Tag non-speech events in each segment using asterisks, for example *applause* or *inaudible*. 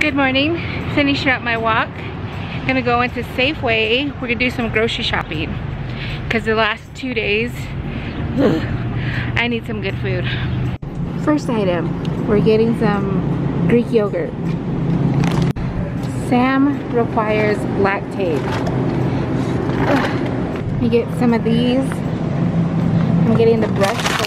Good morning. Finishing up my walk. Gonna go into Safeway. We're gonna do some grocery shopping. Because the last two days, ugh, *sighs* I need some good food. First item, we're getting some Greek yogurt. Sam requires Lactaid. Ugh. You get some of these. I'm getting the breast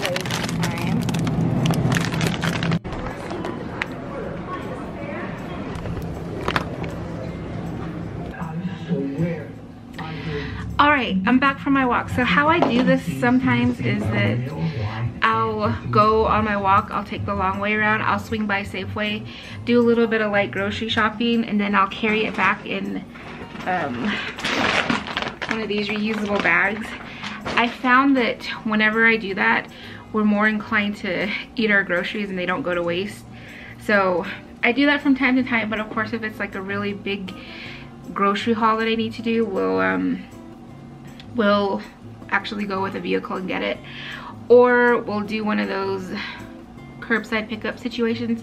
my walk. So how I do this sometimes is that I'll go on my walk, I'll take the long way around, I'll swing by Safeway, do a little bit of light grocery shopping, and then I'll carry it back in um, one of these reusable bags. I found that whenever I do that, we're more inclined to eat our groceries and they don't go to waste. So I do that from time to time, but of course if it's like a really big grocery haul that I need to do, we'll, um, we'll actually go with a vehicle and get it. Or we'll do one of those curbside pickup situations.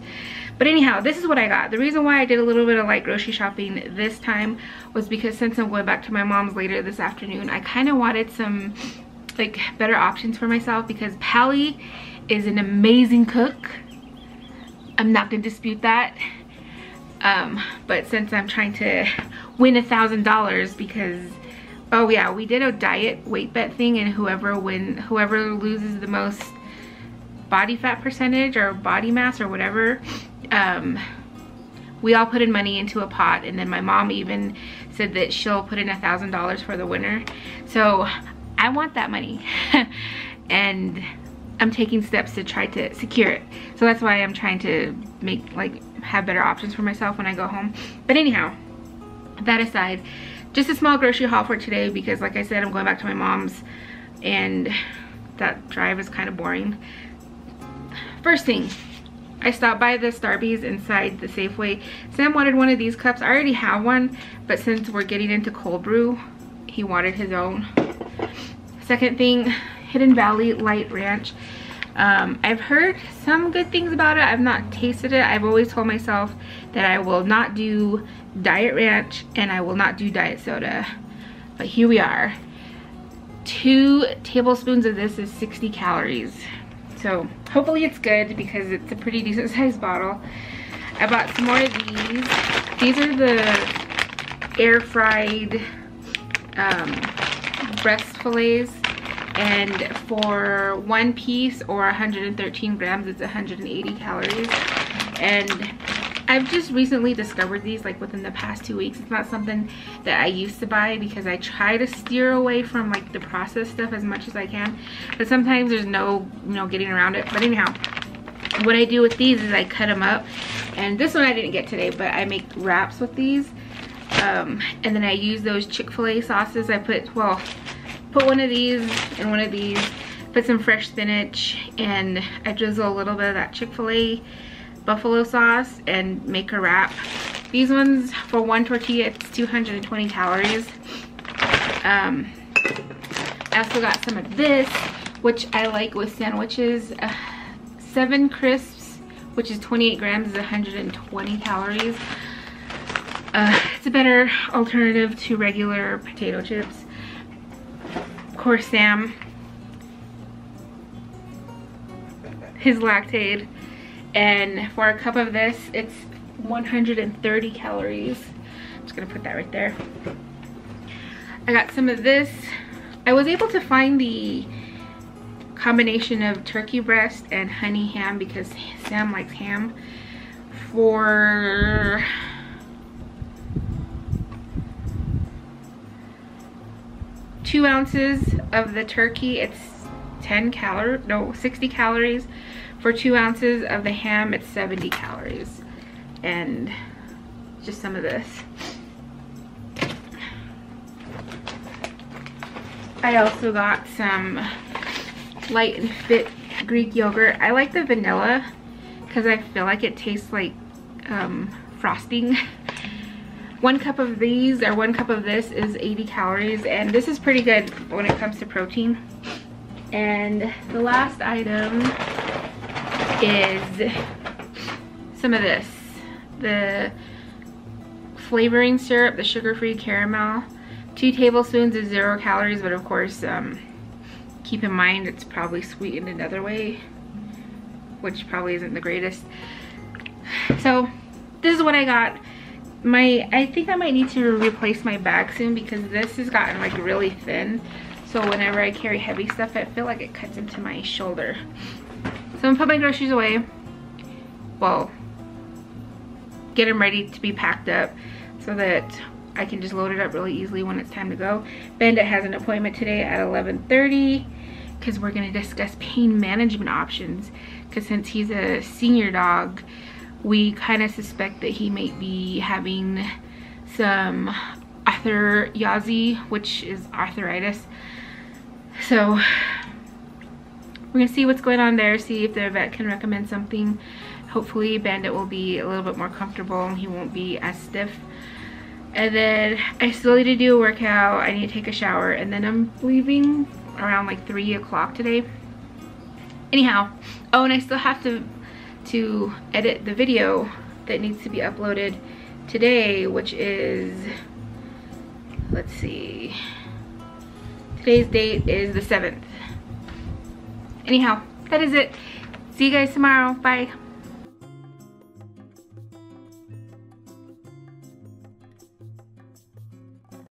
But anyhow, this is what I got. The reason why I did a little bit of light grocery shopping this time was because since I'm going back to my mom's later this afternoon, I kind of wanted some like better options for myself because Pally is an amazing cook. I'm not gonna dispute that. Um, but since I'm trying to win a thousand dollars because oh yeah we did a diet weight bet thing and whoever win whoever loses the most body fat percentage or body mass or whatever um, we all put in money into a pot. And then my mom even said that she'll put in a thousand dollars for the winner. So I want that money. *laughs* And I'm taking steps to try to secure it. So that's why I'm trying to make like have better options for myself when I go home. But anyhow that aside just a small grocery haul for today because like I said I'm going back to my mom's and that drive is kind of boring first thing I stopped by the Starbucks inside the Safeway. Sam wanted one of these cups. I already have one, but since we're getting into cold brew, he wanted his own. Second thing, Hidden Valley Light Ranch. Um, I've heard some good things about it. I've not tasted it. I've always told myself that I will not do Diet Ranch and I will not do Diet Soda. But here we are. Two tablespoons of this is 60 calories. So hopefully it's good because it's a pretty decent *laughs* sized bottle. I bought some more of these. These are the air fried um, breast fillets and for one piece or 113 grams it's 180 calories and I've just recently discovered these like within the past two weeks. It's not something that I used to buy because I try to steer away from like the processed stuff as much as I can. But sometimes there's no, you know, getting around it. But anyhow, what I do with these is I cut them up. And this one I didn't get today, but I make wraps with these. Um, and then I use those Chick-fil-A sauces. I put, well, put one of these and one of these. Put some fresh spinach and I drizzle a little bit of that Chick-fil-A buffalo sauce and make a wrap. These ones, for one tortilla, it's 220 calories. Um, I also got some of this, which I like with sandwiches. Uh, seven crisps, which is 28 grams, is 120 calories. Uh, it's a better alternative to regular potato chips. Course, Sam, his Lactaid. And for a cup of this it's 130 calories. I'm just gonna put that right there. I got some of this. I was able to find the combination of turkey breast and honey ham because Sam likes ham for two ounces of the turkey it's 10 calories no 60 calories for two ounces of the ham, it's 70 calories. And just some of this. I also got some light and fit Greek yogurt. I like the vanilla because I feel like it tastes like um, frosting. *laughs* one cup of these or one cup of this is 80 calories and this is pretty good when it comes to protein. And the last item is some of this. the flavoring syrup, the sugar-free caramel. Two tablespoons is zero calories, but of course, um, keep in mind it's probably sweetened another way, which probably isn't the greatest. So this is what I got. My, I think I might need to replace my bag soon because this has gotten like really thin. So whenever I carry heavy stuff, I feel like it cuts into my shoulder. So I'm gonna put my groceries away. Well, get them ready to be packed up so that I can just load it up really easily when it's time to go. Bandit has an appointment today at 11.30 because we're going to discuss pain management options because since he's a senior dog, we kind of suspect that he might be having some arthralgias, which is arthritis. So we're gonna see what's going on there, see if the vet can recommend something. Hopefully Bandit will be a little bit more comfortable and he won't be as stiff. And then I still need to do a workout, I need to take a shower, and then I'm leaving around like 3 o'clock today. Anyhow, oh and I still have to to edit the video that needs to be uploaded today, which is, let's see, today's date is the 7th. Anyhow, that is it. See you guys tomorrow. Bye.